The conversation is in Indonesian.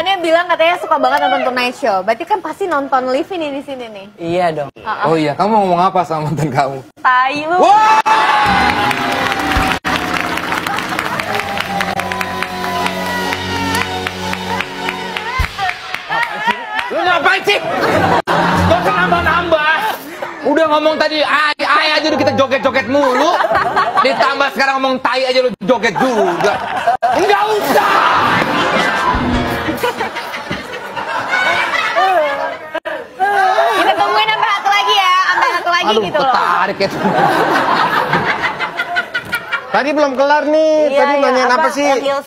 mantannya bilang katanya suka banget nonton Tonight Show. Berarti kan pasti nonton Livi nih di sini nih. Iya dong. Oh iya, kamu mau ngomong apa sama mantan kamu? Tai lu. Lu ngapain sih? Gak usah nambah-nambah. Udah ngomong tadi ay, ay aja udah kita joget-joget mulu. Ditambah sekarang ngomong tai aja lu joget juga. Enggak usah. Lagi Aduh, gitu loh. ketarik ya. Tadi belum kelar nih. Iya, Tadi iya. nanyain apa, sih? Yang Hills